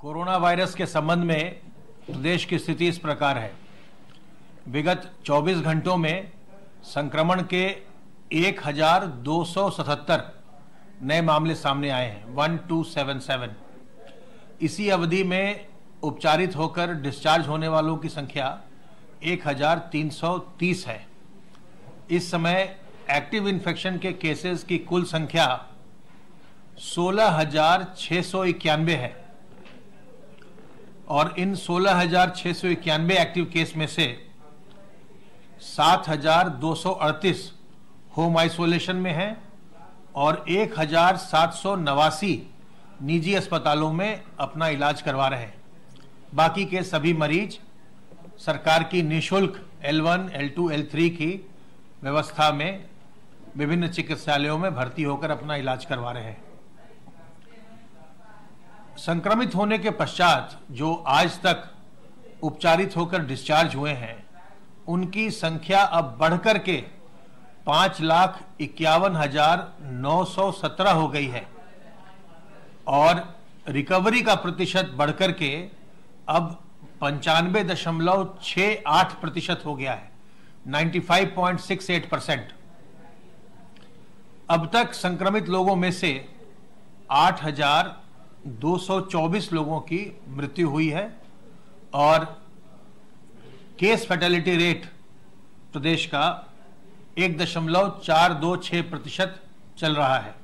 Corona virus के संबंध में प्रदेश की स्थिति इस प्रकार है। विगत 24 घंटों में संक्रमण के 1277 नए मामले सामने आए हैं 1277 इसी अवधि में उपचारित होकर डिस्चार्ज होने वालों की संख्या 1330 है। इस समय एक्टिव इन्फेक्शन के केसेस की कुल संख्या सोलह हज़ार छह सौ इक्यानवे है। और इन सोलह हज़ार छह सौ एक्टिव केस में से सात हज़ार दो सौ अड़तीस होम आइसोलेशन में हैं और एक हज़ार सात सौ नवासी निजी अस्पतालों में अपना इलाज करवा रहे हैं। बाकी के सभी मरीज़ सरकार की निशुल्क L1, L2, L3 की व्यवस्था में विभिन्न चिकित्सालयों में भर्ती होकर अपना इलाज करवा रहे हैं। संक्रमित होने के पश्चात जो आज तक उपचारित होकर डिस्चार्ज हुए हैं, उनकी संख्या अब बढ़कर के पाँच लाख इक्यावन हज़ार नौ सौ सत्रह हो गई है। और रिकवरी का प्रतिशत बढ़कर के अब पंचानवे दशमलव छ आठ प्रतिशत हो गया है 95.68 परसेंट। अब तक संक्रमित लोगों में से 8,224 लोगों की मृत्यु हुई है और केस फैटेलिटी रेट प्रदेश का एक दशमलव चार दो छह प्रतिशत चल रहा है।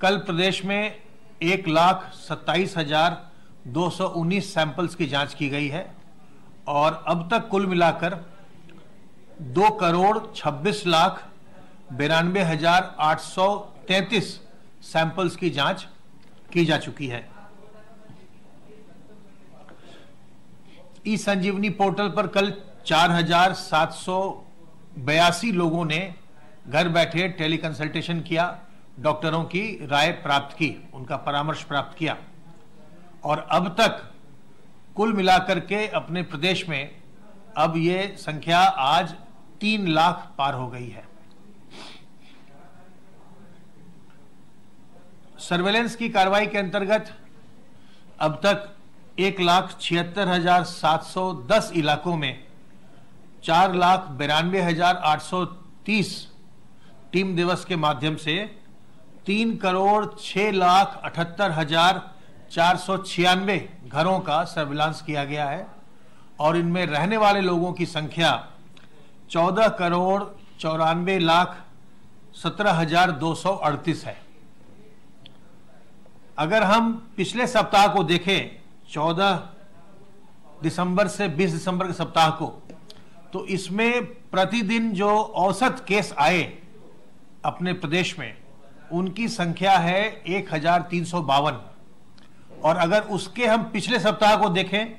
कल प्रदेश में एक लाख सत्ताईस हज़ार दो सौ उन्नीस सैंपल्स की जाँच की गई है और अब तक कुल मिलाकर दो करोड़ छब्बीस लाख बिरानवे हज़ार आठ सौ तैतीस सैंपल्स की जाँच की जा चुकी है। ई संजीवनी पोर्टल पर कल चार हज़ार सात सौ बयासी लोगों ने घर बैठे टेली कंसल्टेशन किया, डॉक्टरों की राय प्राप्त की, उनका परामर्श प्राप्त किया। और अब तक कुल मिलाकर के अपने प्रदेश में अब ये संख्या आज तीन लाख पार हो गई है। सर्वेलेंस की कार्रवाई के अंतर्गत अब तक एक लाख छिहत्तर हज़ार सात सौ दस इलाकों में चार लाख बिरानवे हज़ार आठ सौ तीस टीम दिवस के माध्यम से तीन करोड़ छह लाख अठहत्तर हज़ार चार सौ छियानवे घरों का सर्विलांस किया गया है और इनमें रहने वाले लोगों की संख्या चौदह करोड़ चौरानवे लाख सत्रह हज़ार दो सौ अड़तीस है। अगर हम पिछले सप्ताह को देखें, चौदह दिसंबर से 20 दिसंबर के सप्ताह को तो इसमें प्रतिदिन जो औसत केस आए अपने प्रदेश में, उनकी संख्या है एक हज़ार तीन सौ बावन। और अगर उसके हम पिछले सप्ताह को देखें,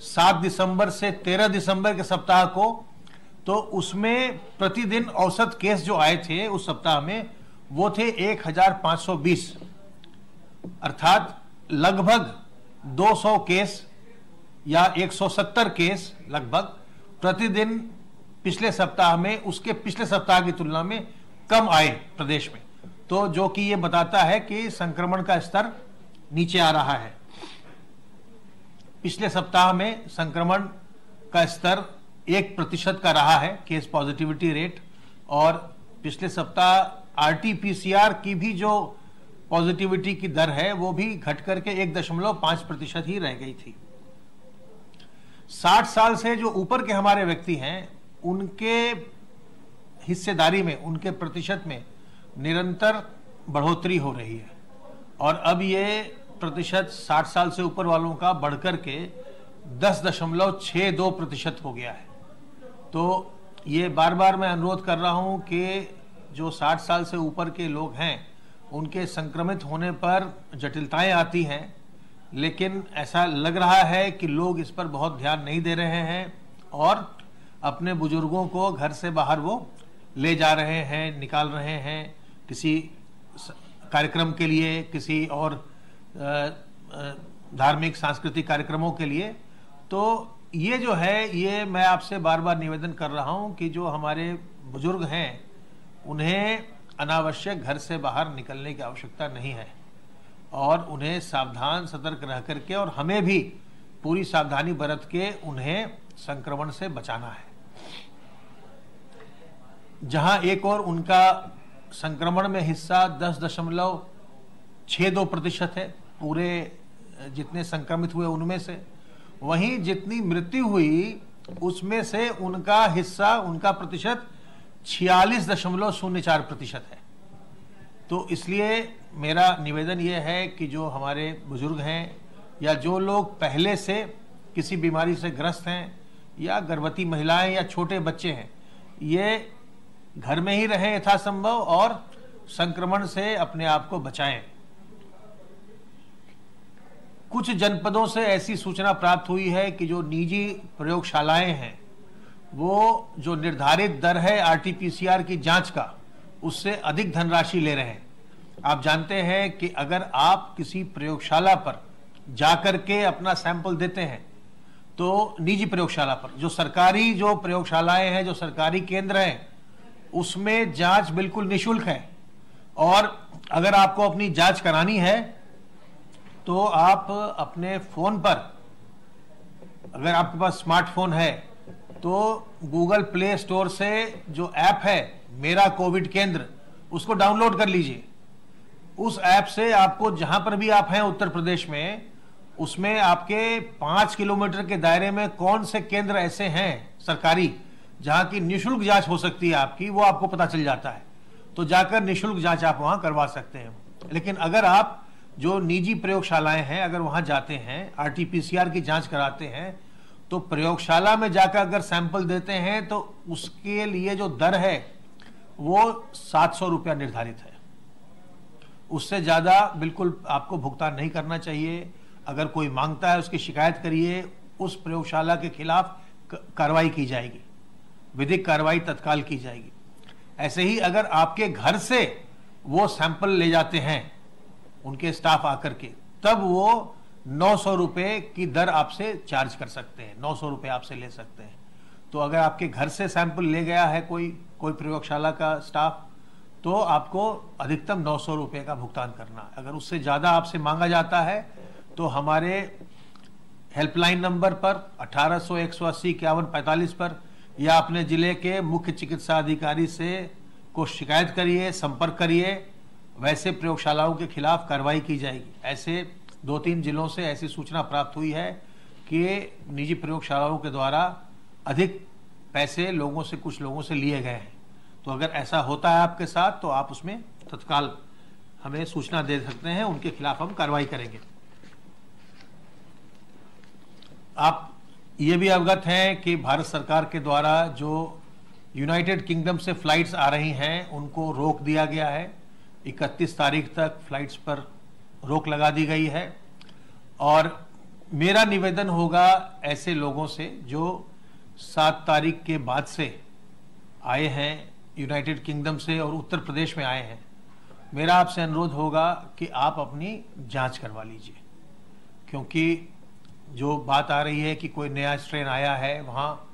सात दिसंबर से तेरह दिसंबर के सप्ताह को तो उसमें प्रतिदिन औसत केस जो आए थे उस सप्ताह में, वो थे एक हज़ार पाँच सौ बीस। अर्थात लगभग 200 केस या 170 केस लगभग प्रतिदिन पिछले सप्ताह में, उसके पिछले सप्ताह की तुलना में कम आए प्रदेश में। तो जो कि ये बताता है कि संक्रमण का स्तर नीचे आ रहा है। पिछले सप्ताह में संक्रमण का स्तर एक प्रतिशत का रहा है, केस पॉजिटिविटी रेट, और पिछले सप्ताह आरटीपीसीआर की भी जो पॉजिटिविटी की दर है, वो भी घट करके एक दशमलव पाँच प्रतिशत ही रह गई थी। साठ साल से जो ऊपर के हमारे व्यक्ति हैं, उनके हिस्सेदारी में, उनके प्रतिशत में निरंतर बढ़ोतरी हो रही है। और अब ये प्रतिशत साठ साल से ऊपर वालों का बढ़कर के दस दशमलव छः दो प्रतिशत हो गया है। तो ये बार बार मैं अनुरोध कर रहा हूँ कि जो साठ साल से ऊपर के लोग हैं उनके संक्रमित होने पर जटिलताएँ आती हैं, लेकिन ऐसा लग रहा है कि लोग इस पर बहुत ध्यान नहीं दे रहे हैं और अपने बुज़ुर्गों को घर से बाहर वो ले जा रहे हैं, निकाल रहे हैं किसी कार्यक्रम के लिए, किसी और धार्मिक, सांस्कृतिक कार्यक्रमों के लिए। तो ये जो है, ये मैं आपसे बार बार निवेदन कर रहा हूँ कि जो हमारे बुज़ुर्ग हैं, उन्हें अनावश्यक घर से बाहर निकलने की आवश्यकता नहीं है। और उन्हें सावधान, सतर्क रह करके और हमें भी पूरी सावधानी बरत के उन्हें संक्रमण से बचाना है। जहाँ एक और उनका संक्रमण में हिस्सा दस दशमलव छह दो प्रतिशत है, पूरे जितने संक्रमित हुए उनमें से, वहीं जितनी मृत्यु हुई, उसमें से उनका हिस्सा, उनका प्रतिशत छियालीस दशमलव शून्य चार प्रतिशत है। तो इसलिए मेरा निवेदन यह है कि जो हमारे बुज़ुर्ग हैं या जो लोग पहले से किसी बीमारी से ग्रस्त हैं या गर्भवती महिलाएँ या छोटे बच्चे हैं, ये घर में ही रहें यथासंभव और संक्रमण से अपने आप को बचाएँ। कुछ जनपदों से ऐसी सूचना प्राप्त हुई है कि जो निजी प्रयोगशालाएँ हैं वो जो निर्धारित दर है आरटीपीसीआर की जाँच का, उससे अधिक धनराशि ले रहे हैं। आप जानते हैं कि अगर आप किसी प्रयोगशाला पर जाकर के अपना सैंपल देते हैं तो निजी प्रयोगशाला पर, जो सरकारी जो प्रयोगशालाएँ हैं, जो सरकारी केंद्र हैं, उसमें जाँच बिल्कुल निशुल्क है। और अगर आपको अपनी जाँच करानी है तो आप अपने फ़ोन पर, अगर आपके पास स्मार्टफ़ोन है तो गूगल प्ले स्टोर से जो ऐप है, मेरा कोविड केंद्र, उसको डाउनलोड कर लीजिए। उस ऐप से आपको जहाँ पर भी आप हैं उत्तर प्रदेश में, उसमें आपके पाँच किलोमीटर के दायरे में कौन से केंद्र ऐसे हैं सरकारी, जहाँ की निशुल्क जाँच हो सकती है आपकी, वो आपको पता चल जाता है। तो जाकर निशुल्क जाँच आप वहाँ करवा सकते हैं। लेकिन अगर आप जो निजी प्रयोगशालाएँ हैं, अगर वहाँ जाते हैं, आरटीपीसीआर की जाँच कराते हैं तो प्रयोगशाला में जाकर अगर सैंपल देते हैं तो उसके लिए जो दर है, वो सात सौ रुपया निर्धारित है। उससे ज़्यादा बिल्कुल आपको भुगतान नहीं करना चाहिए। अगर कोई माँगता है, उसकी शिकायत करिए, उस प्रयोगशाला के खिलाफ कार्रवाई की जाएगी। विधिक कार्रवाई तत्काल की जाएगी। ऐसे ही अगर आपके घर से वो सैंपल ले जाते हैं, उनके स्टाफ आकर के, तब वो नौ सौ रुपये की दर आपसे चार्ज कर सकते हैं। नौ सौ रुपये आपसे ले सकते हैं। तो अगर आपके घर से सैंपल ले गया है कोई कोई प्रयोगशाला का स्टाफ तो आपको अधिकतम नौ सौ रुपये का भुगतान करना। अगर उससे ज़्यादा आपसे मांगा जाता है तो हमारे हेल्पलाइन नंबर पर अठारह सौ, एक सौ अस्सी, इक्यावन, पैंतालीस पर या अपने ज़िले के मुख्य चिकित्सा अधिकारी से को शिकायत करिए, संपर्क करिए। वैसे प्रयोगशालाओं के खिलाफ कार्रवाई की जाएगी। ऐसे दो तीन जिलों से ऐसी सूचना प्राप्त हुई है कि निजी प्रयोगशालाओं के द्वारा अधिक पैसे लोगों से, कुछ लोगों से लिए गए हैं। तो अगर ऐसा होता है आपके साथ तो आप उसमें तत्काल हमें सूचना दे सकते हैं, उनके खिलाफ हम कार्रवाई करेंगे। आप ये भी अवगत हैं कि भारत सरकार के द्वारा जो यूनाइटेड किंगडम से फ्लाइट्स आ रही हैं, उनको रोक दिया गया है। 31 तारीख तक फ्लाइट्स पर रोक लगा दी गई है। और मेरा निवेदन होगा ऐसे लोगों से जो सात तारीख के बाद से आए हैं यूनाइटेड किंगडम से और उत्तर प्रदेश में आए हैं। मेरा आपसे अनुरोध होगा कि आप अपनी जाँच करवा लीजिए। क्योंकि जो बात आ रही है कि कोई नया स्ट्रेन आया है वहाँ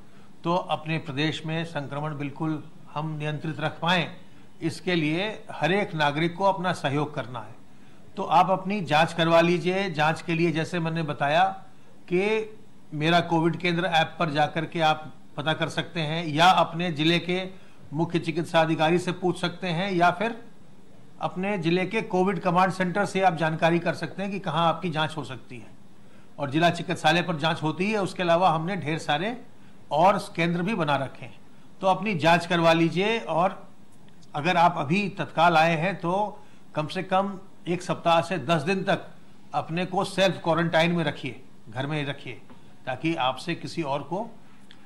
तो अपने प्रदेश में संक्रमण बिल्कुल हम नियंत्रित रख पाए। इसके लिए हर एक नागरिक को अपना सहयोग करना है। तो आप अपनी जाँच करवा लीजिए। जाँच के लिए जैसे मैंने बताया कि मेरा कोविड केंद्र ऐप पर जाकर के आप पता कर सकते हैं या अपने ज़िले के मुख्य चिकित्सा अधिकारी से पूछ सकते हैं या फिर अपने ज़िले के कोविड कमांड सेंटर से आप जानकारी कर सकते हैं कि कहाँ आपकी जाँच हो सकती है। और जिला चिकित्सालय पर जाँच होती है, उसके अलावा हमने ढेर सारे और केंद्र भी बना रखे हैं। तो अपनी जाँच करवा लीजिए और अगर आप अभी तत्काल आए हैं तो कम से कम एक सप्ताह से दस दिन तक अपने को सेल्फ क्वारंटाइन में रखिए, घर में रखिए, ताकि आपसे किसी और को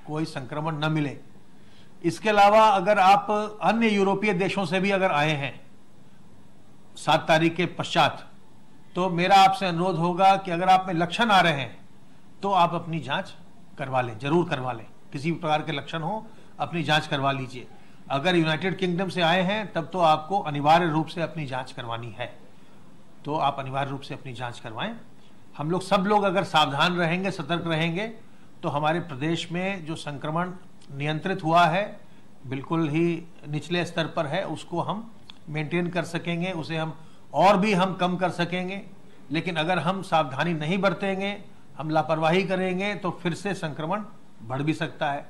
कोई संक्रमण न मिले। इसके अलावा अगर आप अन्य यूरोपीय देशों से भी अगर आए हैं, सात तारीख के पश्चात तो मेरा आपसे अनुरोध होगा कि अगर आप में लक्षण आ रहे हैं तो आप अपनी जाँच करवा लें, ज़रूर करवा लें। किसी भी प्रकार के लक्षण हो, अपनी जाँच करवा लीजिए। अगर यूनाइटेड किंगडम से आए हैं, तब तो आपको अनिवार्य रूप से अपनी जाँच करवानी है। तो आप अनिवार्य रूप से अपनी जाँच करवाएँ। हम लोग सब लोग अगर सावधान रहेंगे, सतर्क रहेंगे तो हमारे प्रदेश में जो संक्रमण नियंत्रित हुआ है, बिल्कुल ही निचले स्तर पर है, उसको हम मेंटेन कर सकेंगे, उसे हम और भी हम कम कर सकेंगे। लेकिन अगर हम सावधानी नहीं बरतेंगे, हम लापरवाही करेंगे तो फिर से संक्रमण बढ़ भी सकता है।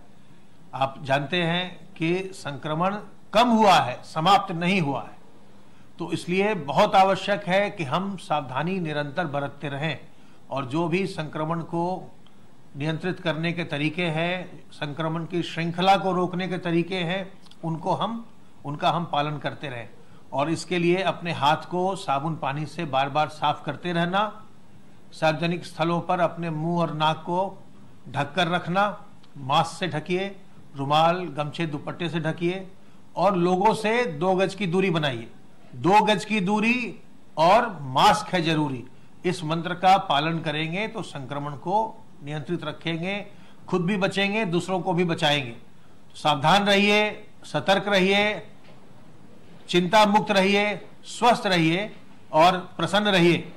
आप जानते हैं कि संक्रमण कम हुआ है, समाप्त नहीं हुआ है। तो इसलिए बहुत आवश्यक है कि हम सावधानी निरंतर बरतते रहें और जो भी संक्रमण को नियंत्रित करने के तरीके हैं, संक्रमण की श्रृंखला को रोकने के तरीके हैं, उनको हम, उनका हम पालन करते रहें। और इसके लिए अपने हाथ को साबुन पानी से बार बार साफ़ करते रहना, सार्वजनिक स्थलों पर अपने मुँह और नाक को ढककर रखना, मास्क से ढकिए, रुमाल, गमछे, दुपट्टे से ढकिए और लोगों से दो गज की दूरी बनाइए। दो गज की दूरी और मास्क है ज़रूरी। इस मंत्र का पालन करेंगे तो संक्रमण को नियंत्रित रखेंगे, खुद भी बचेंगे, दूसरों को भी बचाएँगे। सावधान रहिए, सतर्क रहिए, चिंता मुक्त रहिए, स्वस्थ रहिए और प्रसन्न रहिए।